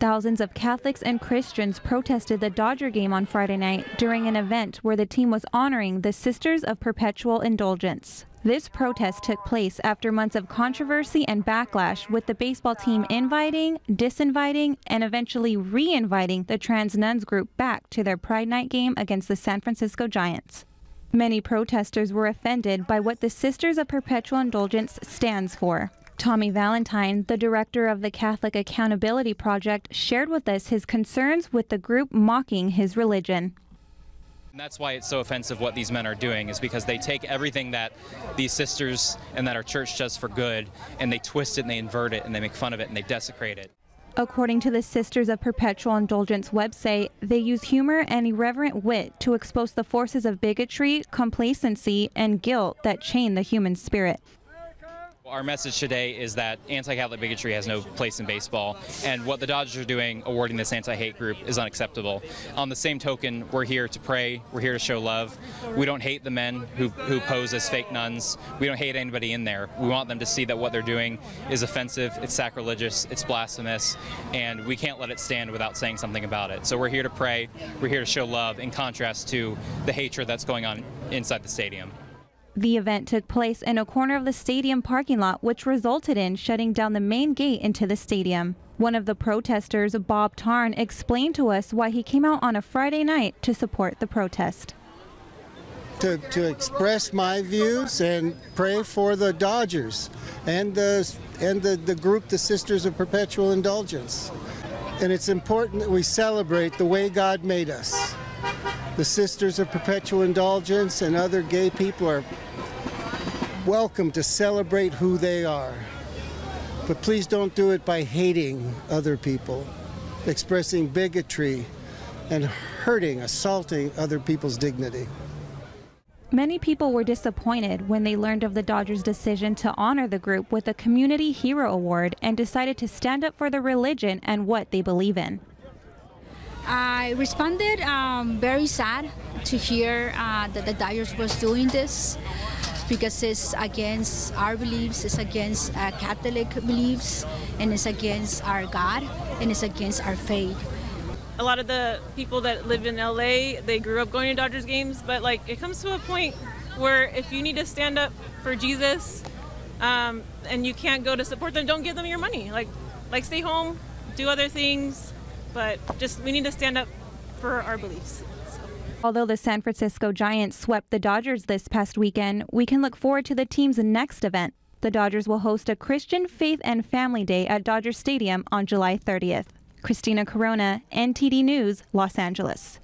Thousands of Catholics and Christians protested the Dodger game on Friday night during an event where the team was honoring the Sisters of Perpetual Indulgence. This protest took place after months of controversy and backlash, with the baseball team inviting, disinviting, and eventually re inviting the trans nuns group back to their Pride Night game against the San Francisco Giants. Many protesters were offended by what the Sisters of Perpetual Indulgence stands for. Tommy Valentine, the director of the Catholic Accountability Project, shared with us his concerns with the group mocking his religion. And that's why it's so offensive what these men are doing, is because they take everything that these sisters and that our church does for good, and they twist it and they invert it and they make fun of it and they desecrate it. According to the Sisters of Perpetual Indulgence website, they use humor and irreverent wit to expose the forces of bigotry, complacency, and guilt that chain the human spirit. Our message today is that anti-Catholic bigotry has no place in baseball, and what the Dodgers are doing, awarding this anti-hate group, is unacceptable. On the same token, we're here to pray, we're here to show love. We don't hate the men who, who pose as fake nuns. We don't hate anybody in there. We want them to see that what they're doing is offensive, it's sacrilegious, it's blasphemous, and we can't let it stand without saying something about it. So we're here to pray, we're here to show love in contrast to the hatred that's going on inside the stadium. The event took place in a corner of the stadium parking lot, which resulted in shutting down the main gate into the stadium. One of the protesters, Bob Tarn, explained to us why he came out on a Friday night to support the protest. To, to express my views and pray for the Dodgers and the, and the, the group, the Sisters of Perpetual Indulgence. And it's important that we celebrate the way God made us. The Sisters of Perpetual Indulgence and other gay people are welcome to celebrate who they are. But please don't do it by hating other people, expressing bigotry, and hurting, assaulting other people's dignity. Many people were disappointed when they learned of the Dodgers' decision to honor the group with a Community Hero Award and decided to stand up for their religion and what they believe in. I responded um, very sad to hear uh, that the Dodgers was doing this because it's against our beliefs, it's against uh, Catholic beliefs, and it's against our God, and it's against our faith. A lot of the people that live in LA, they grew up going to Dodgers games, but like it comes to a point where if you need to stand up for Jesus um, and you can't go to support them, don't give them your money. Like, like stay home, do other things, but just we need to stand up for our beliefs. Although the San Francisco Giants swept the Dodgers this past weekend, we can look forward to the team's next event. The Dodgers will host a Christian Faith and Family Day at Dodger Stadium on July 30th. Christina Corona, NTD News, Los Angeles.